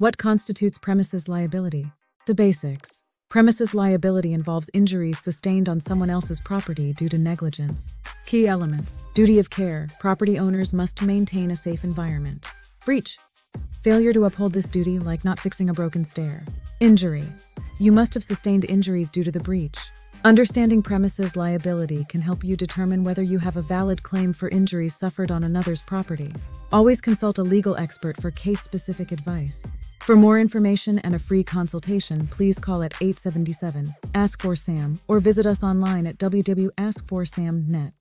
What constitutes premises liability? The basics. Premises liability involves injuries sustained on someone else's property due to negligence. Key elements duty of care, property owners must maintain a safe environment. Breach, failure to uphold this duty, like not fixing a broken stair. Injury, you must have sustained injuries due to the breach. Understanding premises liability can help you determine whether you have a valid claim for injuries suffered on another's property. Always consult a legal expert for case specific advice. For more information and a free consultation, please call at 877 Ask for Sam or visit us online at www.askforsam.net.